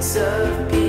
of peace.